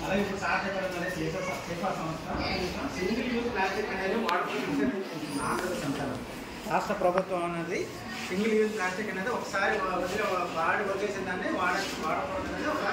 అలాగే ఇప్పుడు సహకారం అనేది సేఫా సంస్థ సింగిల్ యూజ్ ప్లాస్టిక్ అనేది వాడుకుంటే ఆంధ్ర అంటారు రాష్ట్ర ప్రభుత్వం అనేది సింగిల్ యూజ్ ప్లాస్టిక్ అనేది ఒకసారి వదిలే వాడి వదిలేసిన దాన్ని వాడ వాడకూడదు అనేది ఒక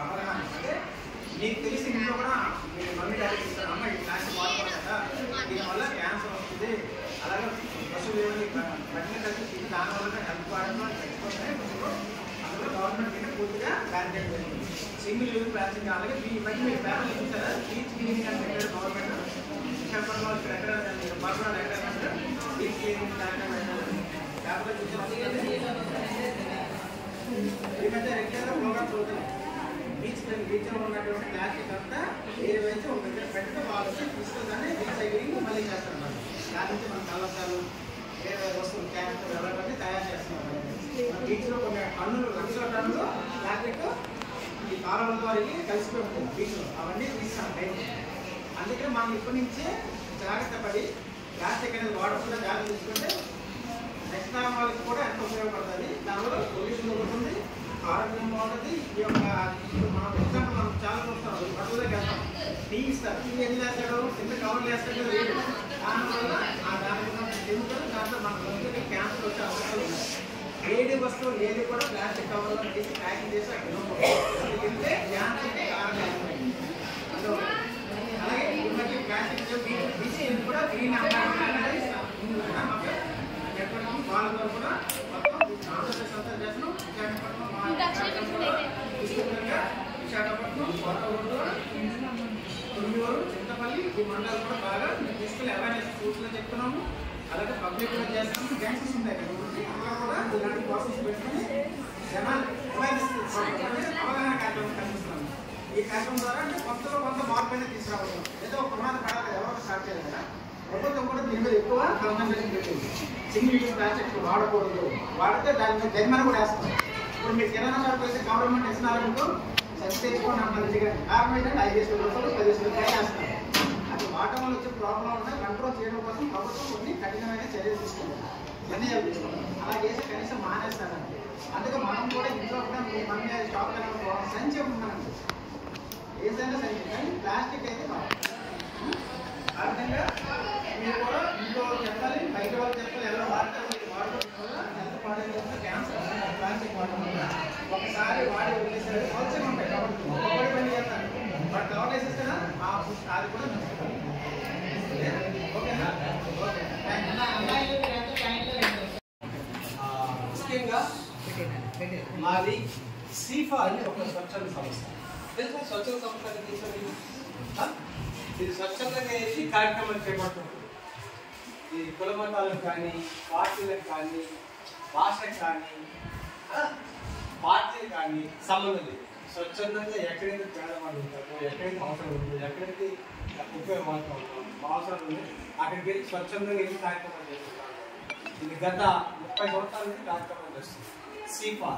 అవగాహన అంటే మీకు తెలిసి ఇంట్లో కూడా మీ మమ్మీ డాడీ ఇస్తారు అమ్మ ఈ ప్లాస్టిక్ వాడకూడదు కదా దీనివల్ల క్యాన్సర్ వస్తుంది అలాగే పశువులు ఏమి పట్టిన కలిసి తిని దానివల్ల హెల్త్ వాడడం చచ్చిపోతాయి పశువులు అందులో గవర్నమెంట్ దీన్ని పూర్తిగా సింగిల్ యూజ్ అలాగే ఈ మధ్య మీరు ఫ్యామిలీ చూసారా? బీచ్ క్లీనింగ్ అని గవర్నమెంట్ విశాఖపట్నంలో ఇక్కడ ఎక్కడ మరొక ఎక్కడ బీచ్ క్లీనింగ్ కార్యక్రమం పెట్టారు. ఈ మధ్య రెగ్యులర్గా ప్రోగ్రామ్స్ అవుతున్నాయి బీచ్ బీచ్లో ఉన్నటువంటి ప్లాస్టిక్ అంతా ఏది వేసి ఒక దగ్గర పెడితే వాళ్ళు వచ్చి తీసుకుందాన్ని రీసైక్లింగ్ మళ్ళీ చేస్తున్నారు. దాని నుంచి మన కలసాలు వేరే వస్తువులు క్యాన్సర్ ఎవరైనా తయారు చేస్తున్నారు. బీచ్లో కొన్ని టన్నులు లక్షల టన్నులు ఫ్యాబ్రిక్ ఈ కాలువల వారికి కలిసిపోయి ఉంటుంది బీచ్లో అవన్నీ తీస్తాం బయట అందుకని మనం ఇప్పటి నుంచే జాగ్రత్త పడి ప్లాస్టిక్ అనేది వాడకుండా జాగ్రత్త తీసుకుంటే నెక్స్ట్ తరం వాళ్ళకి కూడా ఎంత ఉపయోగపడుతుంది? దానివల్ల పొల్యూషన్ ఉంటుంది ఆరోగ్యం బాగుంటుంది. ఈ యొక్క మనం ఎగ్జాంపుల్ మనం చాలా చూస్తాం బట్టలకి వెళ్తాం. టీ ఇస్తారు. టీ ఎన్ని వేస్తాడు? ఎంత కవర్ వేస్తాడో? లేదు దానివల్ల ఆ దానికి ఉన్న కెమికల్ దాంట్లో మన క్యాన్సర్ వచ్చే అవకాశాలు ఉన్నాయి ఏది వస్తువు ఏది కూడా ప్లాస్టిక్ కవర్లో తీసి ప్యాకింగ్ చేసి అక్కడ తింటే క్యాన్సర్కి కారణం అలాగే ఈ మధ్య ప్లాస్టిక్ బీచ్ కూడా గ్రీన్ అనేది వాళ్ళ మొత్తం ఆంధ్రప్రదేశ్ అంతా చేస్తున్నాం విశాఖపట్నం విశాఖపట్నం చింతపల్లి ఈ మండలాలు కూడా బాగా తీసుకెళ్ళి అవేర్నెస్ సూచనలు చెప్తున్నాము. అలాగే పబ్లిక్ కూడా చేస్తున్నాము గ్యాంగ్స్ ఉన్నాయి కదా కూడా ఇలాంటి ప్రాసెస్ పెట్టుకుని జనాలు అవేర్నెస్ అవగాహన కార్యక్రమం కనిపిస్తున్నాము ఈ కార్యక్రమం ద్వారా అంటే కొత్తలో కొంత మార్పు అనేది తీసుకురావడం ఏదో ఒక ప్రమాదం పడాలి ఎవరో స్టార్ట్ చేయాలి కదా ప్రభుత్వం కూడా దీని మీద ఎక్కువ కాన్సన్ట్రేషన్ పెట్టింది సింగిల్ యూజ్ ప్లాస్టిక్ వాడకూడదు వాడితే దాని మీద జరిమానా కూడా వేస్తాం ఇప్పుడు మీరు కిరాణా షాప్ అయితే గవర్నమెంట్ ఇస్తున్నారంటూ సరి తెచ్చుకోండి అన్న కారణం ఏంటంటే ఐదు వేల రూపాయలు పది వేల రూపాయలు వేస్తారు అది వాడటం వల్ల వచ్చే ప్రాబ్లం ఉంటే కంట్రోల్ చేయడం కోసం ప్రభుత్వం కొన్ని కఠినమైన చర్యలు తీసుకుంటుంది నిర్ణయాలు తీసుకుంటాం అలా మానేస్తారండి. అందుకే మనం కూడా ఇంట్లో కూడా మన మీద షాప్ కన్నా సంచి ఉందండి ఏదైనా సంచి కానీ ప్లాస్టిక్ అయితే కాదు. ఆ విధంగా మీరు కూడా ఇంట్లో చెప్పాలి బయట వాళ్ళు చెప్పాలి ఎవరో వాడతారు వాడటం వల్ల హెల్త్ పాడైపోతుంది క్యాన్సర్ ప్లాస్టిక్ వాడటం వల్ల. ఒకసారి వాడి వదిలేసారు కొంచెం ఉంటాయి కాబట్టి ఒక్కొక్కటి పని చేస్తాను. బట్ కవర్ వేసేస్తారా అది కూడా నచ్చుతుంది మాది సీఫా అని ఒక స్వచ్ఛంద సంస్థ. తెలుసా స్వచ్ఛంద సంస్థ అంటే ఇది స్వచ్ఛందంగా వేసి కార్యక్రమాలు చేపడుతుంది. ఈ కుల మతాలకు కానీ పార్టీలకు కానీ భాషకు కానీ పార్టీలు కానీ సంబంధం లేదు. స్వచ్ఛందంగా ఎక్కడైతే పేదవాళ్ళు ఉంటారో ఎక్కడైతే అవసరం ఉందో ఎక్కడైతే ఉపయోగపడుతుందో అవసరం ఉంది అక్కడికి వెళ్ళి స్వచ్ఛందంగా వెళ్ళి కార్యక్రమాలు చేస్తున్నారు. ఇది గత ముప్పై సంవత్సరాల నుంచి కార్యక్రమం చేస్తుంది cepa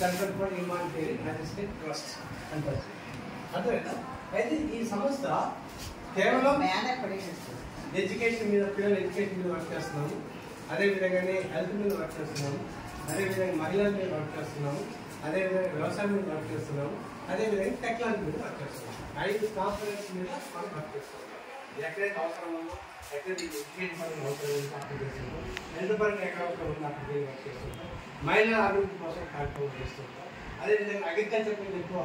central for humanitarian assistant trust అంటారు అర్థమైందా? అయితే ఈ సంస్థ కేవలం ఎడ్యుకేషన్ మీద పిల్లల ఎడ్యుకేషన్ మీద వర్క్ చేస్తున్నాము. అదేవిధంగానే హెల్త్ మీద వర్క్ చేస్తున్నాము. అదేవిధంగా మహిళల మీద వర్క్ చేస్తున్నాము. అదేవిధంగా వ్యవసాయం మీద వర్క్ చేస్తున్నాము. అదేవిధంగా టెక్నాలజీ మీద వర్క్ చేస్తున్నాము. ఐదు కాన్ఫరెన్స్ మీద మనం వర్క్ చేస్తున్నాం ఎక్కడైతే అవసరం ఉందో ఎక్కడైతే ఎడ్యుకేషన్ పరంగా అవసరం ఉందో అక్కడ చేస్తున్నాం హెల్త్ పరంగా ఎక్కడ అవసరం ఉందో అక్కడ వర్క్ చేస్తున్నాం మహిళల అభివృద్ధి కోసం కార్యక్రమం చేస్తుంటాం అదేవిధంగా అగ్రికల్చర్ మీద ఎక్కువ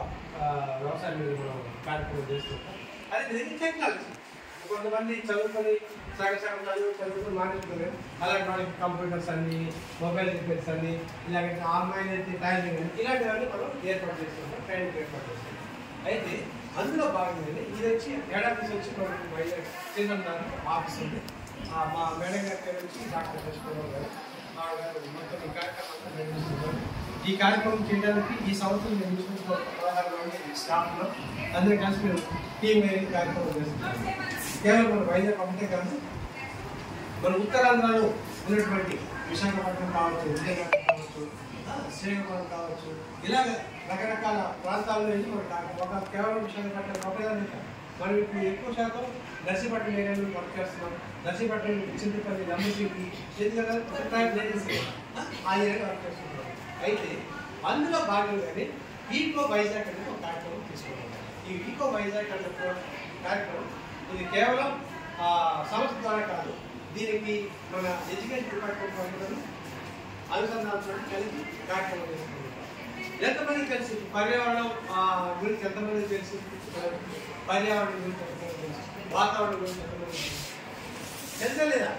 వ్యవసాయం మీద మనం కార్యక్రమం చేస్తుంటాం అదేవిధంగా టెక్నాలజీ కొంతమంది చదువుకొని సగం సగం చదువు చదువుకుని మానేస్తున్నారు. అలాంటి వాళ్ళకి కంప్యూటర్స్ అన్ని మొబైల్ రిపేర్స్ అన్ని ఇలాగంటే ఆన్లైన్ అయితే టైలింగ్ అని ఇలాంటివన్నీ మనం ఏర్పాటు చేస్తుంటాం ట్రైనింగ్ ఏర్పాటు చేస్తుంటాం. అయితే అందులో భాగంగానే ఇది వచ్చి ఏడాది వచ్చి మనకి వైజాగ్ సీజన్ ఆఫీస్ ఉంది. మా మేడం గారి నుంచి వచ్చి డాక్టర్ తెచ్చుకోవడం ఈ కార్యక్రమం చేయడానికి ఈ సంవత్సరం మేము చూసుకుంటున్న పదహారు మంది స్టాఫ్లో అందరూ కలిసి మేము టీమ్ వేరే కార్యక్రమం చేస్తున్నాం కేవలం మన వైజాగ్ ఒకటే కాదు మన ఉత్తరాంధ్రలో ఉన్నటువంటి విశాఖపట్నం కావచ్చు విజయనగరం కావచ్చు శ్రీకాకుళం కావచ్చు ఇలాగ రకరకాల ప్రాంతాల్లో వెళ్ళి మనకు ఒక కేవలం విశాఖపట్నం ఒకదాన్ని కాదు. మనం ఇప్పుడు ఎక్కువ శాతం నర్సీపట్నం ఏరియాలో వర్క్ చేస్తున్నాం. నర్సీపట్నం చింతపల్లి నమ్మశివి ఎందుకంటే ఒక లేడీస్ ఆ ఏరియాలో వర్క్ చేస్తున్నాం. అయితే అందులో భాగంగానే ఈకో వైజాగ్ అనేది ఒక కార్యక్రమం తీసుకున్నాం. ఈ ఈకో వైజాగ్ అనే కార్యక్రమం ఇది కేవలం సంస్థ ద్వారా కాదు. దీనికి మన ఎడ్యుకేషన్ డిపార్ట్మెంట్ వాళ్ళు కూడా కలిసి కార్యక్రమం చేసుకుంటాం ఎంతమంది కలిసి పర్యావరణం గురించి ఎంతమంది తెలిసి? పర్యావరణం గురించి ఎంతమంది వాతావరణం గురించి ఎంతమంది తెలుసా లేదా?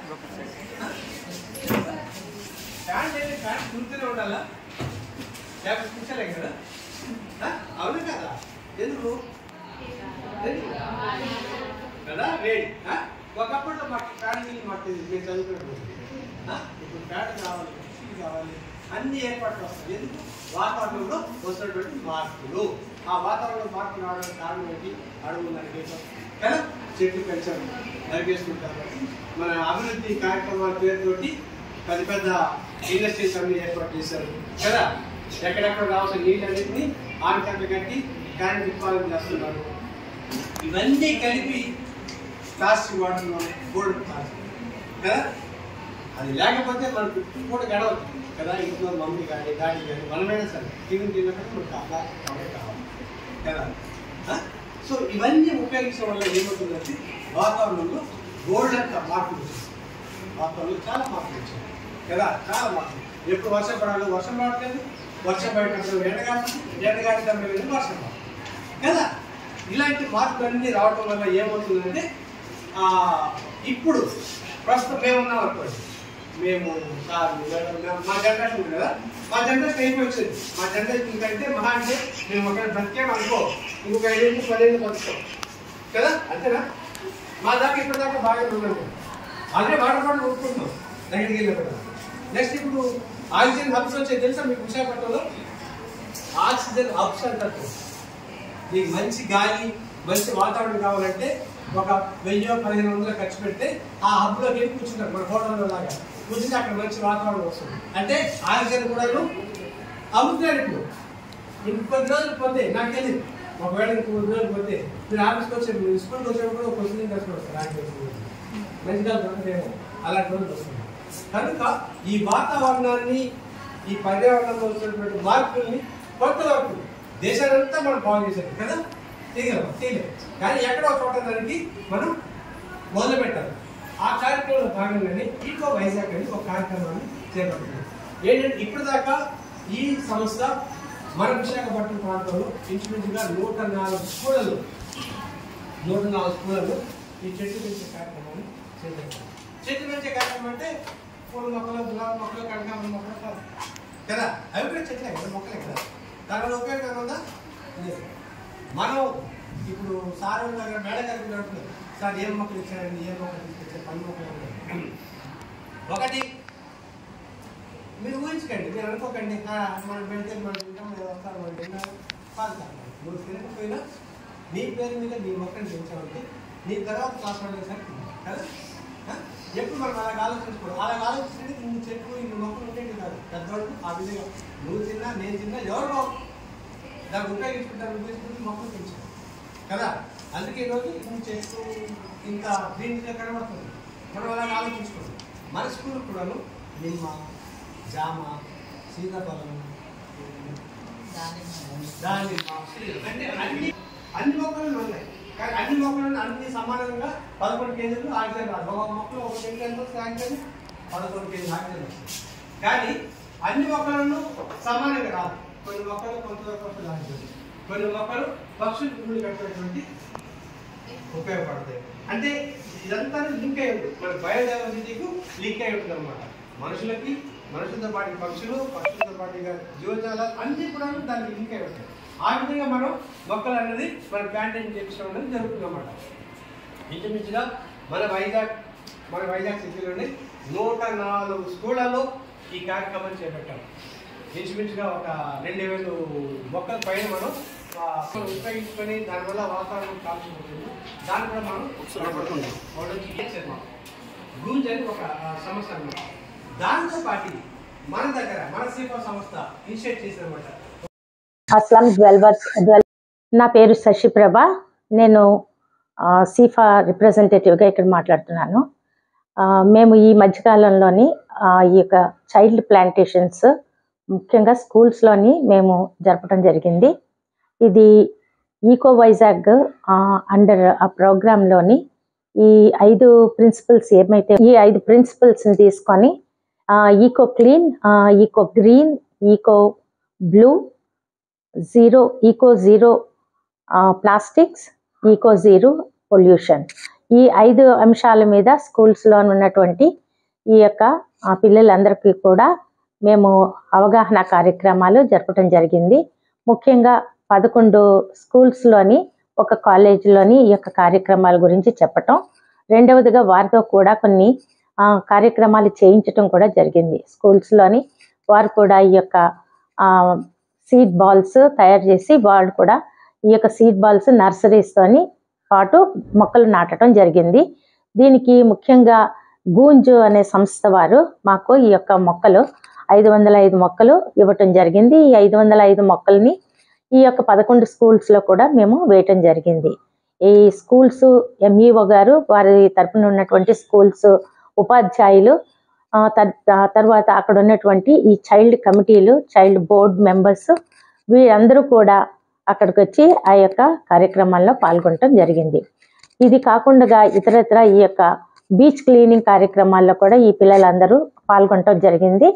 ప్యాంట్ అయితే ప్యాంట్ చూస్తూనే ఉండాలా? లేకపోతే కూర్చోలే కదా? అవును కదా. ఎందుకు? కదా వేడి ఒకప్పుడు మాకు ప్యాంట్ నీళ్ళు మాకు మీరు మేము చదువుకున్నప్పుడు ఇప్పుడు ప్యాంట్ కావాలి మిక్సీ కావాలి అన్ని ఏర్పాట్లు వస్తాయి. ఎందుకు? వాతావరణంలో వస్తున్నటువంటి మార్పులు. ఆ వాతావరణంలో మార్పులు రావడానికి కారణం ఏంటి? అడవులు కదా చెట్లు పెంచడం నరికేస్తుంటారు మన అభివృద్ధి కార్యక్రమాల పేరుతోటి పెద్ద పెద్ద ఇండస్ట్రీస్ అన్ని ఏర్పాటు చేశారు కదా ఎక్కడెక్కడ రావాల్సిన నీళ్ళన్నింటినీ ఆనకట్ట కట్టి కరెంట్ ఉత్పాదన చేస్తున్నారు ఇవన్నీ కలిపి ప్లాస్టిక్ వాటర్లో గోల్డ్ ప్లాస్టిక్ కదా అది లేకపోతే మనకు కూడా గడవదు కదా ఇంట్లో మమ్మీ కానీ డాడీ కానీ మనమైనా సరే తిని తిన్నప్పుడు మనకు కావాలి కదా? సో ఇవన్నీ ఉపయోగించడం వల్ల ఏమవుతుందంటే వాతావరణంలో గోల్డ్ అంత మార్పులు వాతావరణంలో చాలా మార్పులు వచ్చాయి. కదా? చాలా మార్పులు ఎప్పుడు వర్షం పడాలో వర్షం పడట్లేదు. వర్షం పడేటప్పుడు ఎండగాలి ఎండగాలి లేదు వర్షం పడదు కదా? ఇలాంటి మార్పులన్నీ రావడం వల్ల ఏమవుతుందంటే ఇప్పుడు ప్రస్తుతం మేమున్నాం అనుకోండి. మేము సార్ మా జనరేషన్ ఉంది కదా? మా జనరేషన్ అయిపోయి వచ్చింది. మా జనరేషన్ ఇంకంటే మహా అంటే మేము ఒక బ్రతికాం అనుకో ఇంకొక ఐదేళ్ళు పదేళ్ళు బతుకుతాం. కదా? అంతేనా? మా దాకా ఇప్పటిదాకా బాగా ఉన్నాము. అదే వాటర్ బాటిల్ కొనుక్కుంటున్నాం. దగ్గరికి వెళ్ళినప్పుడు. నెక్స్ట్ ఇప్పుడు ఆక్సిజన్ హబ్స్ వచ్చాయి. తెలుసా మీకు విశాఖపట్నంలో? ఆక్సిజన్ హబ్స్ అంటారు. మీకు మంచి గాలి మంచి వాతావరణం కావాలంటే ఒక వెయ్యి పదిహేను వందలు ఖర్చు పెడితే ఆ హబ్లోకి వెళ్ళి కూర్చుంటారు. మన హోటల్లో లాగా. పూజించి అక్కడ మంచి వాతావరణం వస్తుంది. అంటే ఆక్సిజన్ కూడా అమ్ముతున్నాడు ఇప్పుడు ఇంకొద్ది రోజులు పోతే నాకు తెలియదు. ఒకవేళ ఇంకొద్ది రోజులు పోతే మీరు ఆఫీస్కి వచ్చే మీరు స్కూల్కి వచ్చేటప్పుడు కూడా ఒక క్వశ్చన్ కష్టం వస్తారు. ఆక్సిజన్ మంచి దొరకదేమో అలాంటి రోజులు వస్తుంది కనుక ఈ వాతావరణాన్ని ఈ పర్యావరణంలో వచ్చినటువంటి మార్పుల్ని కొత్త వరకు దేశానంతా మనం బాగు చేశారు కదా? తీయగలం తీయలేం కానీ ఎక్కడో చోట దానికి మనం మొదలు పెట్టాలి ఆ కార్యక్రమంలో భాగంగానే ఈకో వైజాగ్ అని ఒక కార్యక్రమాన్ని చేపట్టింది. ఏంటంటే ఇప్పటిదాకా ఈ సంస్థ మన విశాఖపట్నం ప్రాంతంలో ఇంచుమించుగా నూట నాలుగు స్కూళ్ళలో నూట నాలుగు స్కూళ్ళలో ఈ చెట్టు పెంచే కార్యక్రమాన్ని చేపట్టారు చెట్టు పెంచే కార్యక్రమం అంటే పూల మొక్కలు గులాబీ మొక్కలు కనకాంబరం మొక్కలు కాదు కదా? అవి కూడా చెట్లే కదా మొక్కలే కదా? దానివల్ల ఉపయోగం ఉందా? లేదు. మనం ఇప్పుడు సార్ వాళ్ళ దగ్గర మేడం గారికి సార్ ఏం మొక్కలు ఇచ్చారండి ఏం మొక్కలు తీసుకొచ్చారు? పని మొక్కలు ఒకటి మీరు ఊహించుకోండి మీరు అనుకోకండి మనం పెడితే మనం తింటాం లేదా వస్తారు మనం తిన్నాం కాదు నువ్వు తినకపోయినా నీ పేరు మీద నీ మొక్కని పెంచామంటే నీ తర్వాత క్లాస్ వాళ్ళకి సార్ కదా? ఎప్పుడు మనం అలాగ ఆలోచించుకోవడం అలాగ ఆలోచించండి ఇన్ని చెట్లు ఇన్ని మొక్కలు ఉండేవి కాదు పెద్దవాళ్ళు ఆ విధంగా నువ్వు తిన్నా నేను తిన్నా ఎవరు దాన్ని ఉపయోగించుకుంటారు ఉపయోగించుకుంటే మొక్కలు పెంచారు కదా? అందుకే ఈరోజు ఇది చేస్తూ ఇంకా గ్రీన్గా కనబడుతుంది మనం అలాగ ఆలోచించుకోండి మన స్కూల్ కూడాను నిమ్మ జామ సీతాఫలం దానిమ్మ అంటే అన్ని అన్ని మొక్కలు ఉన్నాయి. కానీ అన్ని మొక్కలను అన్ని సమానంగా పదకొండు కేజీలు ఆక్సిజన్ రాదు. ఒక మొక్కలు ఒక కేజీ ఎంత ఆక్సిజన్? పదకొండు కేజీలు ఆక్సిజన్ వస్తుంది. కానీ అన్ని మొక్కలను సమానంగా రాదు. కొన్ని మొక్కలు కొంత కొంత ఆక్సిజన్. కొన్ని మొక్కలు పక్షులు పువ్వులు కట్టేటువంటి ఉపయోగపడతాయి. అంటే ఇదంతా లింక్ అయి ఉంటుంది. మన బయోడైవర్సిటీకి లింక్ అయి ఉంటుంది అనమాట మనుషులకి మనుషులతో పాటు పక్షులు పక్షులతో పాటుగా జీవజాలాలు అన్ని కూడా దానికి లింక్ అయి ఉంటాయి. ఆ విధంగా మనం మొక్కలు అనేది మన ప్లాంటేషన్ చేపించడం అనేది జరుగుతుంది అనమాట ఇంచుమించుగా మన వైజాగ్ మన వైజాగ్ సిటీలోని నూట నాలుగు స్కూళ్ళలో ఈ కార్యక్రమం చేపట్టాం. ఇంచుమించుగా ఒక రెండు వేలు మొక్కల పైన మనం ఉపయోగించుకొని దానివల్ల వాతావరణం కాల్చుకుంటుంది దాని కూడా మనం గూంజ్ అని ఒక ఆ, సమస్య అన్నమాట. దాంతో పాటు మన దగ్గర మన సీఫా సంస్థ ఇనిషియేట్ చేసిందనమాట అస్లాం జ్వెల్వర్స్ జ్వెల్ నా పేరు శశిప్రభ నేను సీఫా రిప్రజెంటేటివ్గా ఇక్కడ మాట్లాడుతున్నాను. మేము ఈ మధ్యకాలంలోని ఈ యొక్క చైల్డ్ ప్లాంటేషన్స్ ముఖ్యంగా స్కూల్స్లోని మేము జరపడం జరిగింది. ఇది ఈకో వైజాగ్ అండర్ ఆ ప్రోగ్రాంలోని ఈ ఐదు ప్రిన్సిపల్స్ ఏమైతే ఈ ఐదు ప్రిన్సిపల్స్ని తీసుకొని eco clean eco green eco blue zero eco zero plastics eco zero pollution. ఈ ఐదు అంశాల మీద స్కూల్స్లో ఉన్నటువంటి ఈ యొక్క పిల్లలందరికీ కూడా మేము అవగాహన కార్యక్రమాలు జరపడం జరిగింది. ముఖ్యంగా పదకొండు స్కూల్స్లోని ఒక కాలేజీలోని ఈ యొక్క కార్యక్రమాల గురించి చెప్పటం. రెండవదిగా వారితో కూడా కొన్ని కార్యక్రమాలు చేయించటం కూడా జరిగింది. స్కూల్స్లోని వారు కూడా ఈ యొక్క సీడ్ బాల్స్ తయారు చేసి వాళ్ళు కూడా ఈ యొక్క సీడ్ బాల్స్ నర్సరీస్తోని పాటు మొక్కలు నాటడం జరిగింది. దీనికి ముఖ్యంగా గూంజు అనే సంస్థ వారు మాకు ఈ యొక్క మొక్కలు ఐదు వందల ఐదు మొక్కలు ఇవ్వటం జరిగింది. ఈ ఐదు వందల ఐదు మొక్కల్ని ఈ యొక్క పదకొండు స్కూల్స్లో కూడా మేము వేయటం జరిగింది. ఈ స్కూల్స్ ఎంఈఓ గారు వారి తరపున ఉన్నటువంటి స్కూల్స్ ఉపాధ్యాయులు తర్వాత అక్కడ ఉన్నటువంటి ఈ చైల్డ్ కమిటీలు చైల్డ్ బోర్డ్ మెంబర్స్ వీరందరూ కూడా అక్కడికి వచ్చి ఆ యొక్క కార్యక్రమాల్లో పాల్గొనటం జరిగింది. ఇది కాకుండా ఇతరత్ర ఈ యొక్క బీచ్ క్లీనింగ్ కార్యక్రమాల్లో కూడా ఈ పిల్లలందరూ పాల్గొనటం జరిగింది.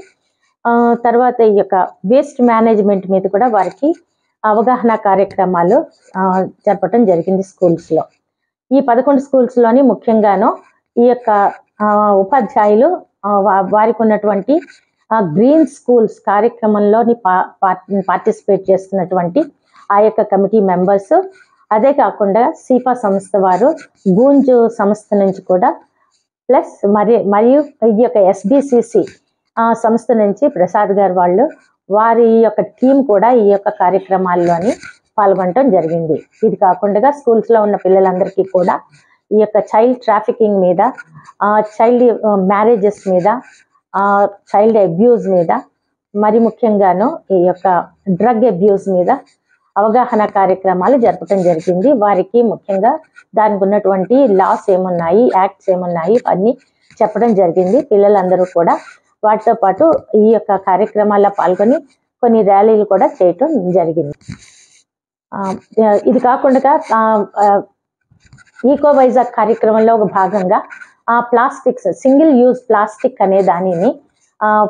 ఆ, తర్వాత ఈ యొక్క వేస్ట్ మేనేజ్మెంట్ మీద కూడా వారికి అవగాహన కార్యక్రమాలు ఆ, జరపడం జరిగింది స్కూల్స్లో. ఈ పదకొండు స్కూల్స్లోని ముఖ్యంగాను ఈ యొక్క ఉపాధ్యాయులు వారికి ఉన్నటువంటి గ్రీన్ స్కూల్స్ కార్యక్రమంలోని పా పార్టిసిపేట్ చేస్తున్నటువంటి ఆ యొక్క కమిటీ మెంబర్స్. అదే కాకుండా సిఫా సంస్థ వారు గూంజు సంస్థ నుంచి కూడా ప్లస్ మరి మరియు ఈ యొక్క ఎస్బిసిసి సంస్థ నుంచి ప్రసాద్ గారు వాళ్ళు వారి యొక్క టీం కూడా ఈ యొక్క కార్యక్రమాల్లోని పాల్గొనడం జరిగింది. ఇది కాకుండా స్కూల్స్లో ఉన్న పిల్లలందరికీ కూడా ఈ యొక్క చైల్డ్ ట్రాఫికింగ్ మీద చైల్డ్ మ్యారేజెస్ మీద చైల్డ్ అబ్యూస్ మీద మరి ముఖ్యంగాను ఈ యొక్క డ్రగ్ అబ్యూస్ మీద అవగాహన కార్యక్రమాలు జరపడం జరిగింది. వారికి ముఖ్యంగా దానికి ఉన్నటువంటి లాస్ ఏమున్నాయి యాక్ట్స్ ఏమున్నాయి అన్నీ చెప్పడం జరిగింది. పిల్లలందరూ కూడా వాటితో పాటు ఈ యొక్క కార్యక్రమాల్లో పాల్గొని కొన్ని ర్యాలీలు కూడా చేయటం జరిగింది. ఇది కాకుండా ఈకో వైజాగ్ కార్యక్రమంలో ఒక భాగంగా ఆ ప్లాస్టిక్స్ సింగిల్ యూజ్ ప్లాస్టిక్ అనే దానిని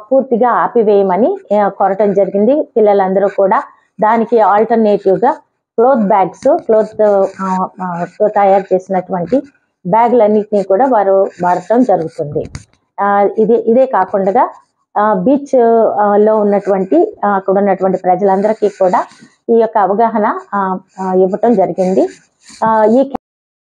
పూర్తిగా ఆపివేయమని కోరటం జరిగింది. పిల్లలందరూ కూడా దానికి ఆల్టర్నేటివ్గా క్లోత్ బ్యాగ్స్ క్లోత్తో తయారు చేసినటువంటి బ్యాగులన్నింటినీ కూడా వారు వాడటం జరుగుతుంది. ఇదే ఇదే కాకుండా బీచ్లో ఉన్నటువంటి ఆ, అక్కడ ఉన్నటువంటి ప్రజలందరికీ కూడా ఈ యొక్క అవగాహన ఆ, ఇవ్వటం జరిగింది. ఆ, ఈ